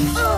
Oh.